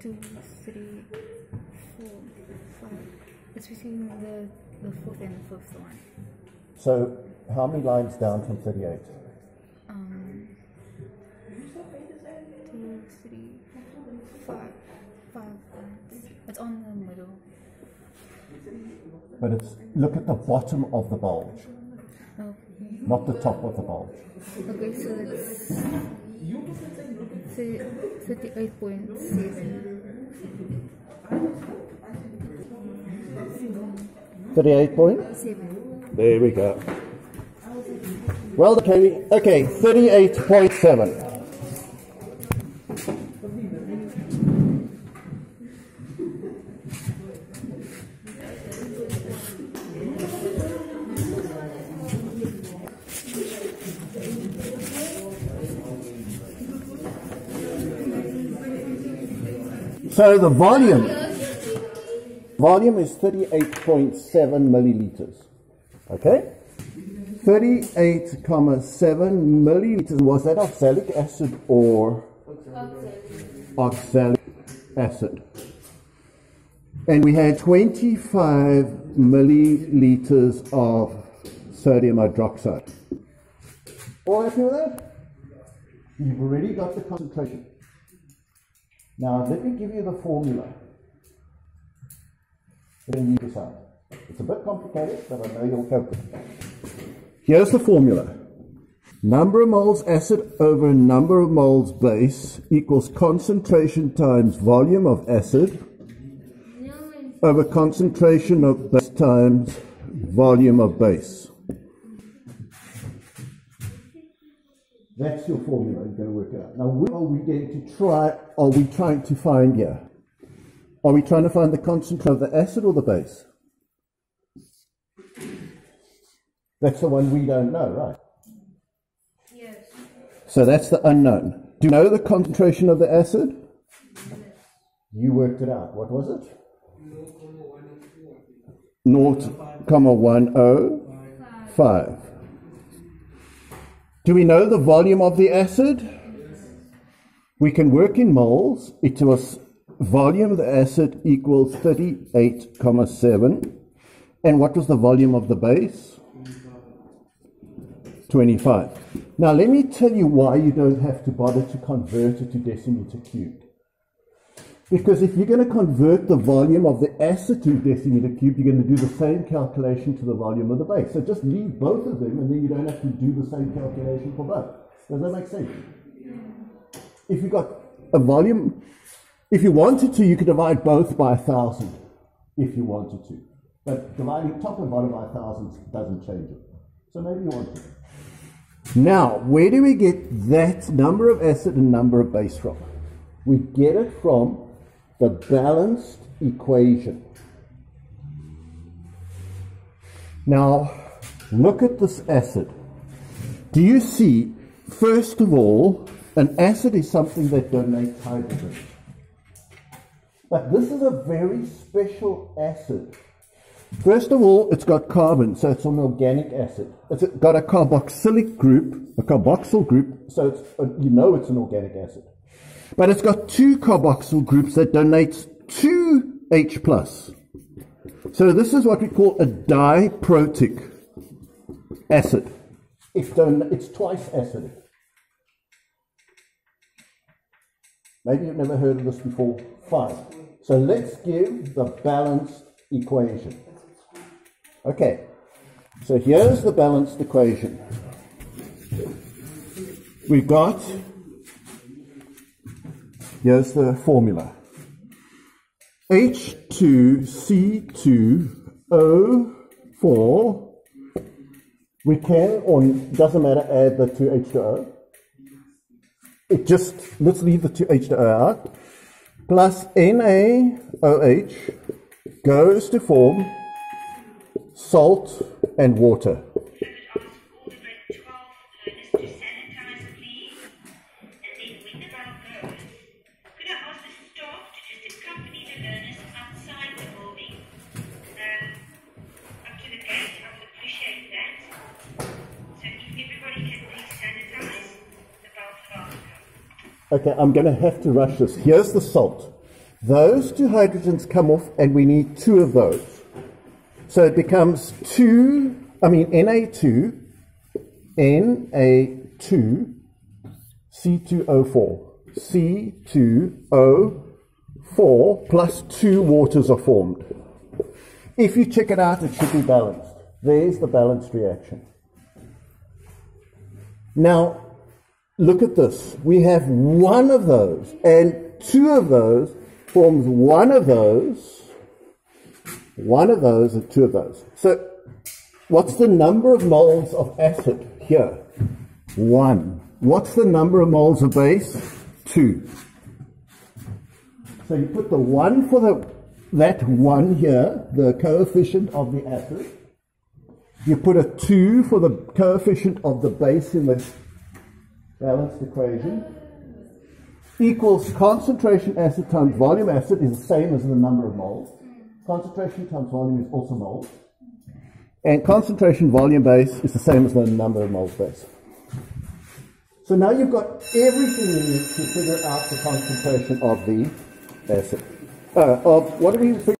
two, three, four, five. It's between the, the fourth and the fifth one. So how many lines down from 38? Um, two, three, five, five lines. It's on the middle. But it's look at the bottom of the bulge, not the top of the bulge. okay, so it's thirty- 38.7. 38 point? There we go. Well, okay, okay, 38.7. So the volume, volume is 38.7 milliliters. Okay? 38.7 milliliters. Was that oxalic acid or oxalic acid? And we had 25 milliliters of sodium hydroxide. All happy with that? You've already got the concentration. Now, let me give you the formula. Then you decide. It's a bit complicated, but I know you'll cope with it. Here's the formula. Number of moles acid over number of moles base equals concentration times volume of acid over concentration of base times volume of base. That's your formula. You're going to work it out. Now, what are we going to try? Are we trying to find here? Are we trying to find the concentration of the acid or the base? That's the one we don't know, right? Yes. So that's the unknown. Do you know the concentration of the acid? Yes. You worked it out. What was it? 0.105. Do we know the volume of the acid? We can work in moles. It was volume of the acid equals 38,7. And what was the volume of the base? 25. Now let me tell you why you don't have to bother to convert it to decimeter cubed. Because if you're going to convert the volume of the acid to decimeter cube, you're going to do the same calculation to the volume of the base. So just leave both of them and then you don't have to do the same calculation for both. Does that make sense? If you've got a volume, if you wanted to, you could divide both by a thousand if you wanted to. But dividing top and bottom by a thousand doesn't change it. So maybe you want to. Now, where do we get that number of acid and number of base from? We get it from the balanced equation. Now, look at this acid. Do you see, first of all, an acid is something that donates hydrogen. But this is a very special acid. First of all, it's got carbon, so it's an organic acid. It's got a carboxylic group, a carboxyl group, so it's, you know it's an organic acid. But it's got two carboxyl groups that donates two H plus. So this is what we call a diprotic acid. It's, don- it's twice acidic. Maybe you've never heard of this before. Fine. So let's give the balanced equation. Okay. So here's the balanced equation. We've got Here's the formula. H2C2O4. We can, or doesn't matter, add the 2H2O. It just, let's leave the 2H2O out. Plus NaOH goes to form salt and water. Okay, I'm going to have to rush this. Here's the salt. Those two hydrogens come off, and we need two of those. So it becomes 2, I mean Na2, Na2, C2O4. C2O4 plus two waters are formed. If you check it out, it should be balanced. There's the balanced reaction. Now, look at this. We have one of those, and two of those forms one of those, one of those, and two of those. So, what's the number of moles of acid here? One. What's the number of moles of base? Two. So you put the one for the that one here, the coefficient of the acid. You put a 2 for the coefficient of the base in the balanced equation. Equals concentration acid times volume acid is the same as the number of moles. Concentration times volume is also moles. And concentration volume base is the same as the number of moles base. So now you've got everything you need to figure out the concentration of the acid. Uh, of what do we